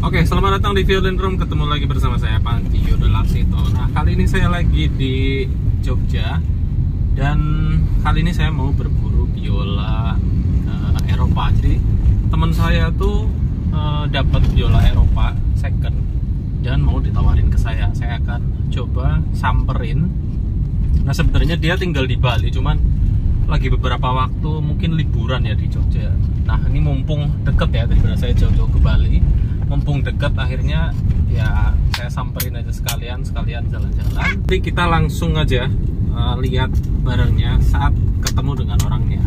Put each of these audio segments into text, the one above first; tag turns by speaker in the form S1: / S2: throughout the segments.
S1: Oke, selamat datang di Violin Room. Ketemu lagi bersama saya Panji Yudolaksito. Nah, kali ini saya lagi di Jogja dan kali ini saya mau berburu biola uh, Eropa. Jadi teman saya tuh uh, dapat biola Eropa second dan mau ditawarin ke saya. Saya akan coba samperin. Nah, sebenarnya dia tinggal di Bali, cuman lagi beberapa waktu mungkin liburan ya di Jogja. Nah, ini mumpung deket ya daripada saya jauh-jauh ke Bali mumpung deket akhirnya ya saya samperin aja sekalian sekalian jalan-jalan. Jadi kita langsung aja uh, lihat barangnya saat ketemu dengan orangnya.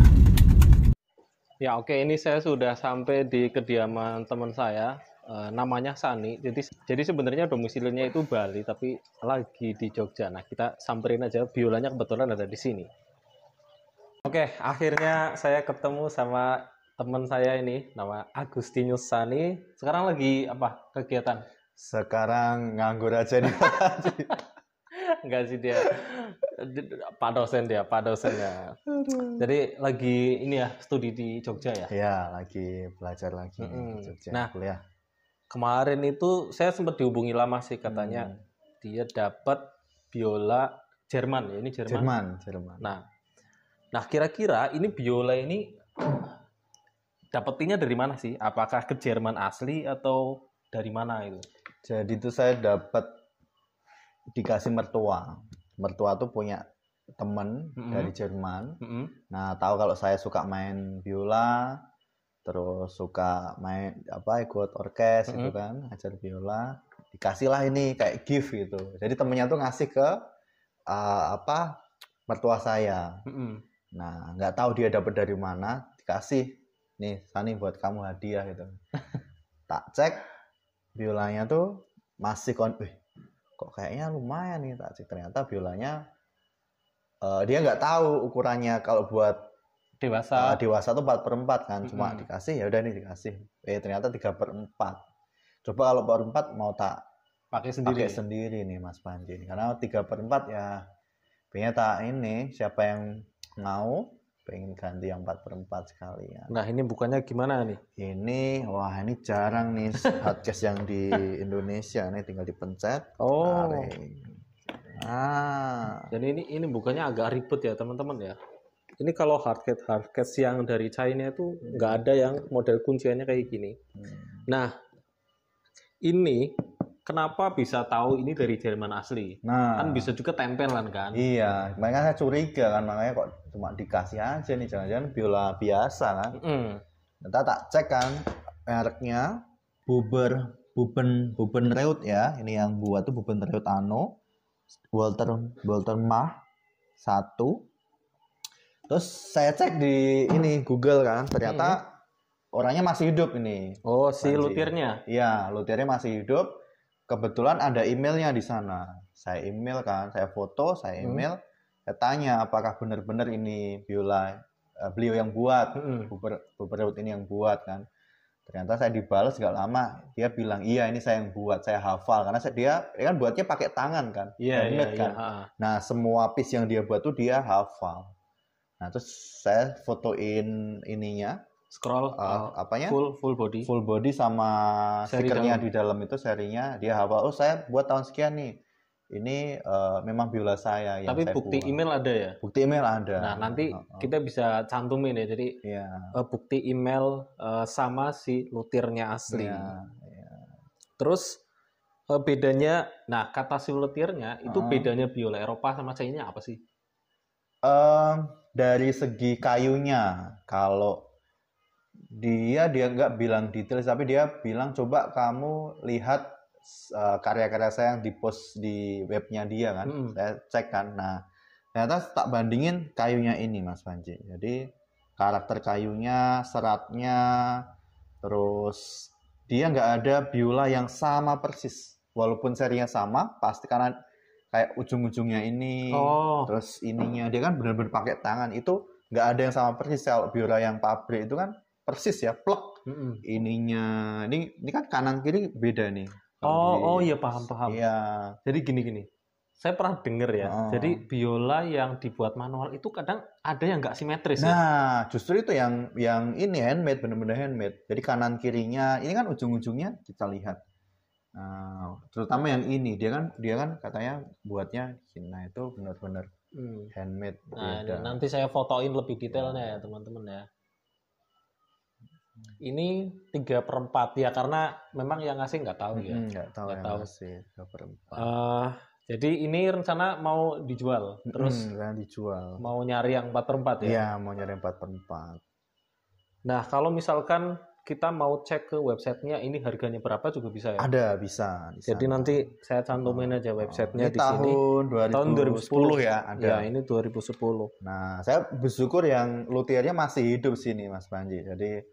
S1: Ya oke ini saya sudah sampai di kediaman teman saya uh, namanya Sani. Jadi jadi sebenarnya domisilinya itu Bali tapi lagi di Jogja. Nah kita samperin aja biolanya kebetulan ada di sini. Oke, akhirnya saya ketemu sama teman saya ini nama Agustinus Sani. Sekarang lagi apa kegiatan?
S2: Sekarang nganggur aja nih
S1: enggak sih dia. Pak dosen dia pak dosen ya jadi lagi ini ya studi di Jogja ya?
S2: Ya lagi belajar lagi mm -hmm. Jogja
S1: nah kuliah. kemarin itu saya sempat dihubungi lama sih katanya hmm. dia dapat biola Jerman ya ini Jerman?
S2: Jerman Jerman.
S1: Nah nah kira-kira ini biola ini dapetinnya dari mana sih? Apakah ke Jerman asli atau dari mana itu?
S2: Jadi itu saya dapat dikasih mertua. Mertua tuh punya temen mm -hmm. dari Jerman. Mm -hmm. Nah tahu kalau saya suka main biola, terus suka main apa ikut orkes mm -hmm. gitu kan, ajar biola. Dikasihlah ini kayak gift gitu. Jadi temennya tuh ngasih ke uh, apa mertua saya. Mm -hmm. Nah nggak tahu dia dapat dari mana, dikasih nih Sani buat kamu hadiah gitu. Tak cek biolanya tuh masih kon eh, kok kayaknya lumayan nih tak cek. Ternyata biolanya uh, dia nggak tahu ukurannya kalau buat
S1: dewasa.
S2: uh, dewasa tuh 4 per 4 kan. Cuma -hmm. dikasih ya udah nih dikasih. Eh ternyata 3 per 4 coba kalau per 4 mau tak
S1: pakai sendiri
S2: pakai sendiri. nih Mas Panji karena 3 per 4 ya pengen tak ini siapa yang mau pengen ganti yang 4 per 4 sekalian.
S1: Nah ini bukannya gimana nih?
S2: Ini, wah ini jarang nih hardcase yang di Indonesia nih tinggal dipencet.
S1: Oh. Ah. Dan ini ini bukannya agak ribet ya teman-teman ya. Ini kalau hardcase hardcase yang dari China itu nggak ada yang model kunciannya kayak gini. Hmm. Nah ini kenapa bisa tahu ini dari Jerman asli? Nah, kan bisa juga tempelan kan?
S2: Iya, makanya saya curiga kan, makanya kok cuma dikasih aja nih, jangan-jangan biola biasa kan? Mm. Kita tak cek kan mereknya Buber Buben Buben Reut ya, ini yang buat tuh Buben Reut Ano, Walter Walter Mah satu. Terus saya cek di ini Google kan, ternyata mm. orangnya masih hidup ini.
S1: Oh, si lutirnya?
S2: Iya, lutirnya masih hidup kebetulan ada emailnya di sana. Saya email kan, saya foto, saya hmm. email, hmm. saya tanya apakah benar-benar ini biola uh, beliau yang buat, hmm. beberapa ini yang buat kan. Ternyata saya dibalas gak lama, dia bilang iya ini saya yang buat, saya hafal karena saya, dia, dia kan buatnya pakai tangan kan,
S1: yeah, yeah,
S2: kan. Yeah, nah semua piece yang dia buat tuh dia hafal. Nah terus saya fotoin ininya,
S1: scroll
S2: uh, apanya
S1: full full body
S2: full body sama Seri stikernya di dalam itu serinya dia hafal oh saya buat tahun sekian nih ini uh, memang biola saya
S1: yang tapi
S2: saya
S1: bukti buat. email ada ya
S2: bukti email ada
S1: nah nanti uh, uh. kita bisa cantumin ya jadi yeah. Iya. uh, bukti email uh, sama si lutirnya asli yeah, yeah. terus uh, bedanya nah kata si lutirnya itu uh. bedanya biola Eropa sama China apa sih
S2: uh, dari segi kayunya kalau dia dia nggak bilang detail tapi dia bilang coba kamu lihat uh, karya-karya saya yang dipost di webnya dia kan. Hmm. saya cek kan. Nah ternyata tak bandingin kayunya ini mas Panji. Jadi karakter kayunya seratnya terus dia nggak ada biola yang sama persis. Walaupun serinya sama pasti karena kayak ujung-ujungnya ini oh. terus ininya. Dia kan benar-benar pakai tangan. Itu nggak ada yang sama persis. Kalau biola yang pabrik itu kan persis ya plek mm -hmm. ininya ini ini kan kanan kiri beda nih
S1: oh oh iya paham paham
S2: iya
S1: jadi gini gini saya pernah dengar ya. Oh. Jadi biola yang dibuat manual itu kadang ada yang nggak simetris.
S2: Ya. Nah, ya? justru itu yang yang ini handmade, benar-benar handmade. Jadi kanan kirinya, ini kan ujung-ujungnya kita lihat. Nah, terutama yang ini, dia kan dia kan katanya buatnya Cina itu benar-benar hmm. handmade.
S1: Nah, nanti saya fotoin lebih detailnya ya teman-teman ya. Ini tiga perempat ya karena memang yang ngasih nggak tahu ya.
S2: Nggak tahu nggak tahu sih tiga perempat.
S1: Uh, jadi ini rencana mau dijual, terus
S2: hmm, dijual.
S1: Mau nyari yang 4 per 4 ya?
S2: Iya, mau nyari yang 4 per 4.
S1: Nah, kalau misalkan kita mau cek ke websitenya ini harganya berapa juga bisa ya?
S2: Ada, bisa.
S1: Jadi nanti saya cantumin aja websitenya
S2: di
S1: tahun
S2: sini. 2000, tahun 2010 ya,
S1: ada. Ya, ini 2010.
S2: Nah, saya bersyukur yang lutirnya masih hidup sini, Mas Panji. Jadi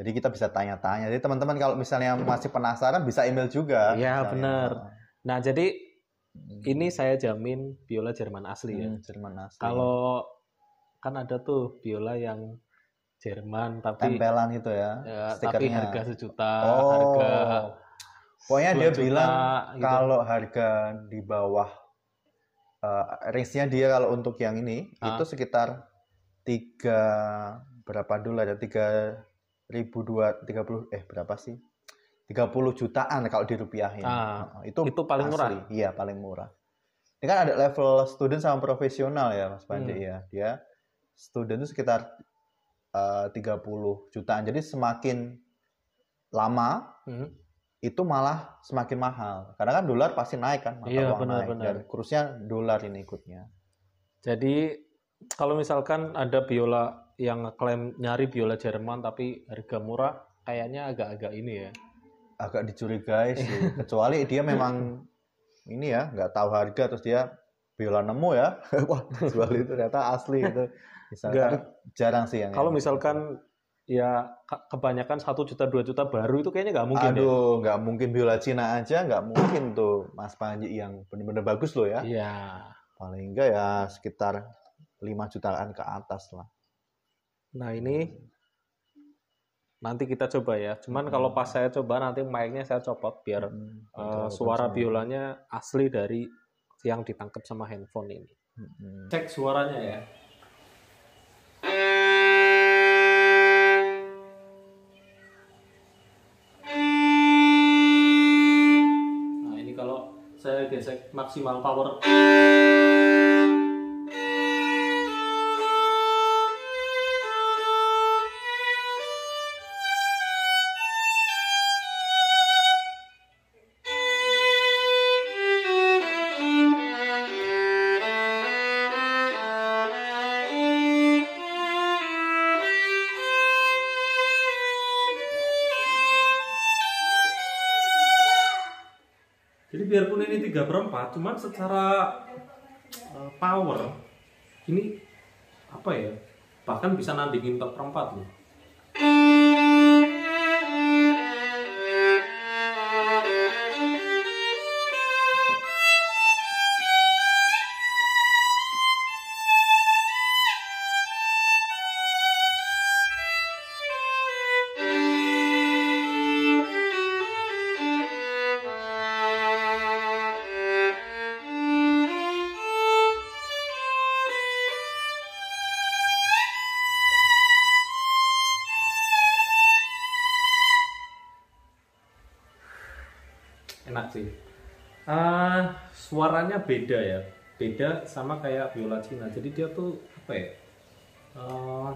S2: jadi kita bisa tanya-tanya. Jadi teman-teman kalau misalnya masih penasaran bisa email juga.
S1: Iya, benar. Nah, jadi ini saya jamin biola Jerman asli ya.
S2: Hmm, Jerman asli.
S1: Kalau kan ada tuh biola yang Jerman tapi
S2: tempelan itu ya.
S1: ya tapi harga sejuta, oh. harga
S2: Pokoknya dia juta, bilang gitu. kalau harga di bawah uh, range-nya dia kalau untuk yang ini ah. itu sekitar tiga berapa dolar ya tiga ribu dua tiga puluh eh berapa sih 30 jutaan kalau dirupiahin.
S1: Ah, itu itu paling asli. murah.
S2: Iya, paling murah. Ini kan ada level student sama profesional ya, Mas Panji hmm. ya. Dia student itu sekitar eh, uh, 30 jutaan. Jadi semakin lama hmm. itu malah semakin mahal. Karena kan dolar pasti naik kan, mata iya, uang benar, naik. Benar. Dan kurusnya dolar ini ikutnya.
S1: Jadi kalau misalkan ada biola yang klaim nyari biola Jerman tapi harga murah, kayaknya agak-agak ini ya.
S2: Agak dicurigai sih. Kecuali dia memang ini ya nggak tahu harga terus dia biola nemu ya. Wah jual itu ternyata asli itu misalnya jarang sih yang
S1: kalau misalkan ya kebanyakan satu juta dua juta baru itu kayaknya nggak mungkin
S2: aduh nggak ya? mungkin biola Cina aja nggak mungkin tuh Mas Panji yang benar-benar bagus loh ya.
S1: Iya.
S2: Paling enggak ya sekitar 5 jutaan ke atas lah
S1: nah ini nanti kita coba ya. Cuman hmm. kalau pas saya coba nanti mic-nya saya copot biar hmm. uh, suara biolanya asli dari yang ditangkap sama handphone ini. Hmm. Cek suaranya ya. Nah ini kalau saya gesek maksimal power. Biarpun ini tiga perempat cuman secara uh, power ini apa ya bahkan bisa nandingin empat perempat loh sih. Uh, suaranya beda ya. Beda sama kayak biola Cina. Jadi dia tuh apa ya uh,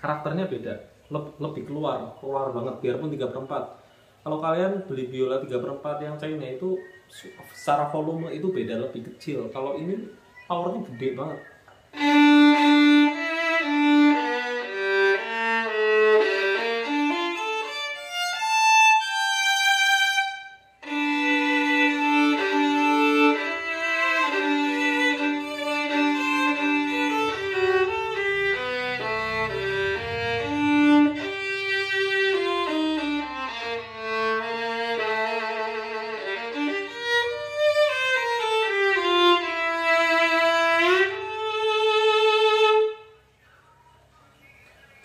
S1: karakternya beda. Leb, lebih keluar keluar banget. Biarpun tiga perempat kalau kalian beli biola tiga perempat yang China itu secara volume itu beda lebih kecil. Kalau ini powernya gede banget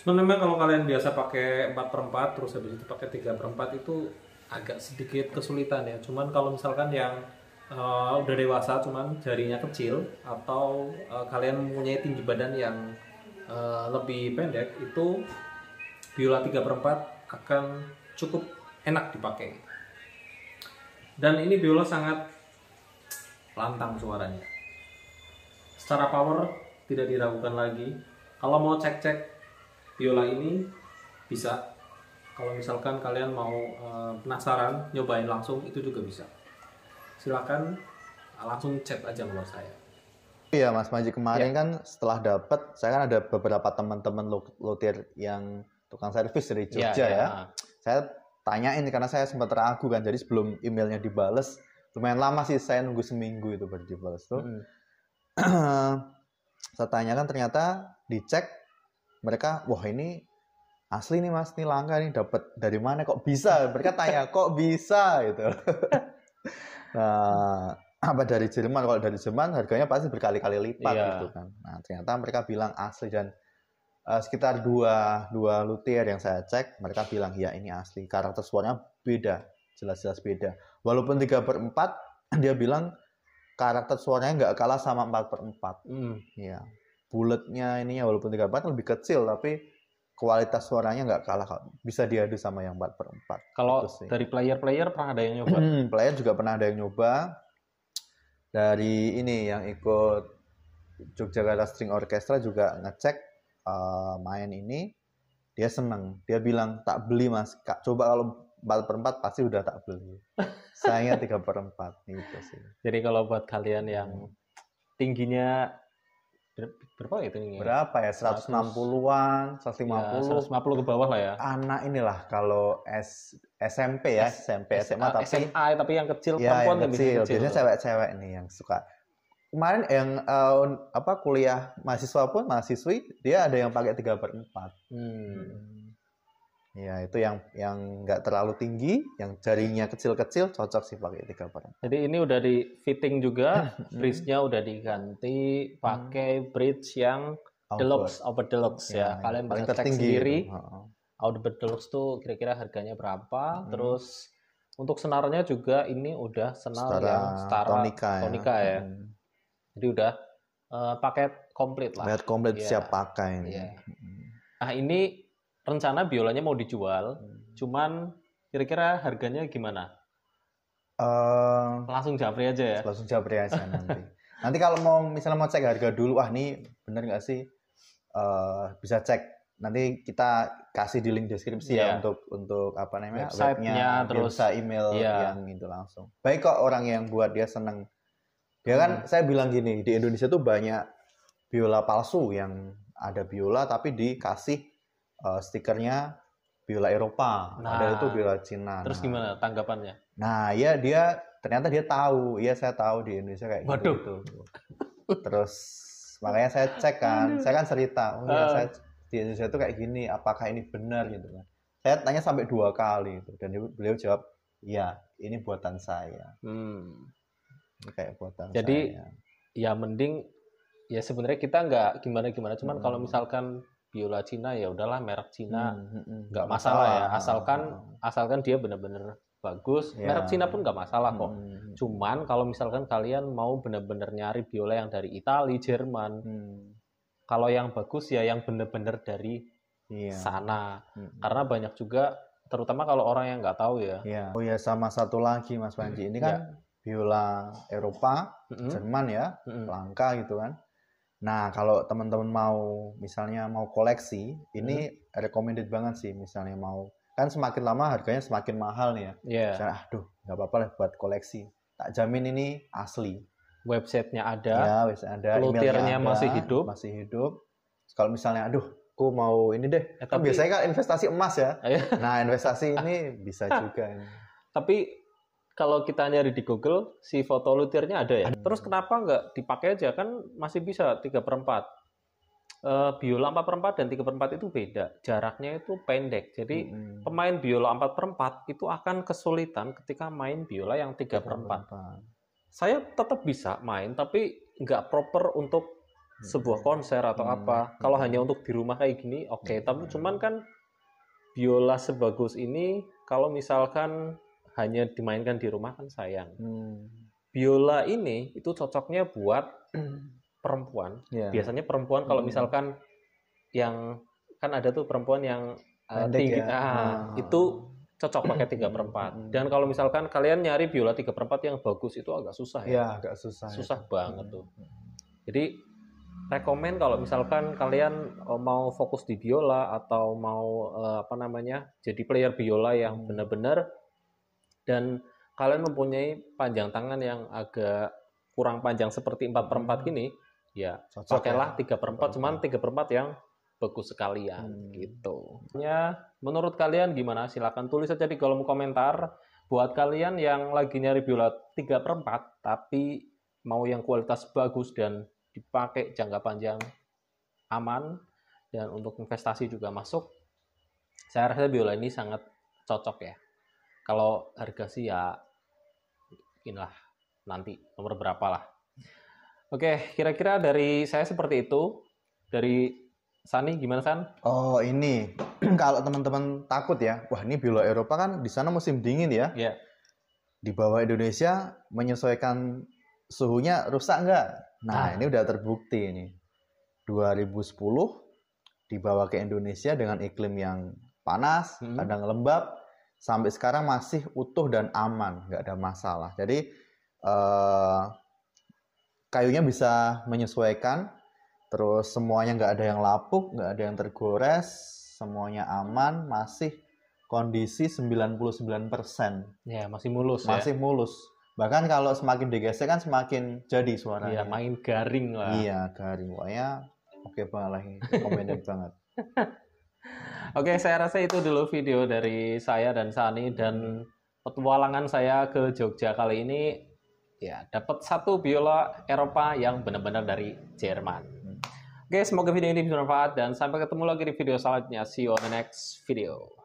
S1: Sebenarnya kalau kalian biasa pakai 4 per 4 terus habis itu pakai 3 per 4 itu agak sedikit kesulitan ya. Cuman kalau misalkan yang uh, udah dewasa cuman jarinya kecil atau uh, kalian mempunyai tinggi badan yang uh, lebih pendek itu biola 3 per 4 akan cukup enak dipakai. Dan ini biola sangat lantang suaranya. Secara power tidak diragukan lagi. Kalau mau cek-cek biola ini bisa kalau misalkan kalian mau uh, penasaran nyobain langsung itu juga bisa silakan langsung chat aja nomor saya.
S2: Iya Mas Maji kemarin ya. kan setelah dapat saya kan ada beberapa teman-teman lotir yang tukang servis dari iya, Jogja ya, ya. ya. Saya tanyain karena saya sempat ragu kan jadi sebelum emailnya dibales lumayan lama sih saya nunggu seminggu itu baru dibales tuh. Mm -hmm. saya tanyakan ternyata dicek mereka wah ini asli nih mas ini langka nih dapat dari mana kok bisa mereka tanya kok bisa gitu Nah, apa dari Jerman? Kalau dari Jerman harganya pasti berkali-kali lipat iya. gitu kan. Nah, ternyata mereka bilang asli dan uh, sekitar dua dua luthier yang saya cek, mereka bilang ya ini asli. Karakter suaranya beda, jelas-jelas beda. Walaupun tiga per empat, dia bilang karakter suaranya nggak kalah sama empat per empat. Mm. Ya, bulatnya ininya walaupun tiga per lebih kecil, tapi kualitas suaranya nggak kalah bisa diadu sama yang 4 per 4
S1: kalau dari player-player pernah ada yang nyoba?
S2: Player juga pernah ada yang nyoba. Dari ini yang ikut Yogyakarta String Orchestra juga ngecek uh, main ini dia seneng. Dia bilang tak beli mas. Kak, coba kalau 4 per 4 pasti udah tak beli. Sayangnya 3 per 4 gitu sih.
S1: Jadi kalau buat kalian yang tingginya berapa itu
S2: nih? Berapa ya? 160-an, 150. Ya,
S1: 150 ke bawah lah ya.
S2: Anak inilah kalau S, SMP ya, S, SMP, SMA
S1: tapi SMA tapi yang kecil
S2: ya, yang kecil. kecil. Biasanya cewek-cewek nih yang suka. Kemarin yang uh, apa kuliah mahasiswa pun mahasiswi dia ada yang pakai 3 per 4. Hmm. Ya itu yang yang nggak terlalu tinggi, yang jarinya kecil-kecil cocok sih pakai tiga per.
S1: Jadi ini udah di fitting juga, bridge-nya udah diganti pakai hmm. bridge yang deluxe, over deluxe ya. ya. Kalian bisa cek sendiri. Outboard deluxe tuh kira-kira harganya berapa, hmm. terus untuk senarnya juga ini udah senar setara yang setara tonika, ya. tonika ya. Hmm. Jadi udah uh, paket komplit lah.
S2: Paket komplit ya. siap pakai ini.
S1: Ya. Nah ini rencana biolanya mau dijual, hmm. cuman kira-kira harganya gimana? Uh, langsung japri aja ya.
S2: Langsung japri aja nanti. nanti kalau mau misalnya mau cek harga dulu, wah ini bener nggak sih? Uh, bisa cek. Nanti kita kasih di link deskripsi yeah. ya iya. untuk untuk apa namanya
S1: webnya, terus
S2: bisa email yeah. yang itu langsung. Baik kok orang yang buat dia seneng. Dia kan hmm. saya bilang gini di Indonesia tuh banyak biola palsu yang ada biola tapi dikasih uh, stikernya biola Eropa, nah, ada itu biola Cina.
S1: Terus nah. gimana tanggapannya?
S2: Nah, ya dia ternyata dia tahu, iya saya tahu di Indonesia kayak gitu Waduh. gitu. Terus makanya saya cek kan, saya kan cerita, oh ya uh. saya di Indonesia itu kayak gini, apakah ini benar gitu kan? Saya tanya sampai dua kali itu dan beliau jawab, iya ini buatan saya. Hmm.
S1: Ini kayak buatan Jadi, saya. Jadi ya mending ya sebenarnya kita nggak gimana gimana, cuman hmm. kalau misalkan biola Cina ya udahlah merek Cina hmm, hmm, hmm. nggak hmm, masalah ya asalkan hmm. asalkan dia benar-benar bagus ya. merek Cina pun nggak masalah kok hmm. cuman kalau misalkan kalian mau benar-benar nyari biola yang dari Italia Jerman hmm. kalau yang bagus ya yang benar-benar dari ya. sana hmm. karena banyak juga terutama kalau orang yang nggak tahu ya.
S2: ya oh ya sama satu lagi Mas Panji ini kan ya. biola Eropa hmm. Jerman ya hmm. langka gitu kan Nah, kalau teman-teman mau misalnya mau koleksi, ini hmm. recommended banget sih misalnya mau kan semakin lama harganya semakin mahal nih ya. Yeah. Misalnya, aduh, nggak apa-apa lah buat koleksi. Tak jamin ini asli.
S1: Websitenya ada.
S2: Ya, website ada.
S1: Emailnya masih hidup.
S2: Masih hidup. Kalau misalnya, aduh, aku mau ini deh. Eh, kan tapi, biasanya kan investasi emas ya. Iya. nah, investasi ini bisa juga. Ini.
S1: Tapi kalau kita nyari di Google si foto lutirnya ada ya. Terus kenapa nggak dipakai aja kan masih bisa 3 per 4. Uh, biola 4 per 4 dan 3 per 4 itu beda. Jaraknya itu pendek. Jadi hmm. pemain biola 4 per 4 itu akan kesulitan ketika main biola yang 3 per 4. Saya tetap bisa main tapi nggak proper untuk sebuah konser atau hmm. apa. Kalau hmm. hanya untuk di rumah kayak gini oke, okay. hmm. tapi cuman kan biola sebagus ini kalau misalkan hanya dimainkan di rumah kan sayang. Hmm. biola ini itu cocoknya buat perempuan. Yeah. Biasanya perempuan kalau hmm. misalkan yang kan ada tuh perempuan yang uh, tinggi, ya? ah, ah. itu cocok pakai tiga perempat. Hmm. Dan kalau misalkan kalian nyari biola tiga perempat yang bagus itu agak susah ya.
S2: Iya, agak susah.
S1: Susah ya. banget tuh. Jadi rekomen kalau misalkan kalian eh, mau fokus di biola atau mau uh, apa namanya jadi player biola yang benar-benar dan kalian mempunyai panjang tangan yang agak kurang panjang seperti empat perempat gini, ya Cocok pakailah ya. tiga perempat, cuman tiga perempat yang bagus sekalian hmm. gitu. Ya, menurut kalian gimana? Silahkan tulis saja di kolom komentar. Buat kalian yang lagi nyari biola tiga perempat tapi mau yang kualitas bagus dan dipakai jangka panjang aman dan untuk investasi juga masuk saya rasa biola ini sangat cocok ya kalau harga sih ya inilah nanti nomor berapa lah oke kira-kira dari saya seperti itu dari Sani gimana San?
S2: Oh ini kalau teman-teman takut ya, wah ini biola Eropa kan di sana musim dingin ya.
S1: Iya. Yeah.
S2: Di bawah Indonesia menyesuaikan suhunya rusak nggak? Nah, ah. ini udah terbukti ini. 2010 dibawa ke Indonesia dengan iklim yang panas, hmm. kadang lembab, sampai sekarang masih utuh dan aman, nggak ada masalah. Jadi eh, kayunya bisa menyesuaikan, terus semuanya nggak ada yang lapuk, nggak ada yang tergores, semuanya aman, masih kondisi 99%.
S1: Ya, masih mulus
S2: Masih ya? mulus. Bahkan kalau semakin digesek kan semakin jadi suaranya.
S1: Iya, main garing lah.
S2: Iya, garing. Pokoknya oke banget ini. Recommended banget.
S1: Oke, saya rasa itu dulu video dari saya dan Sani dan petualangan saya ke Jogja kali ini ya dapat satu biola Eropa yang benar-benar dari Jerman. Oke, semoga video ini bermanfaat dan sampai ketemu lagi di video selanjutnya. See you on the next video.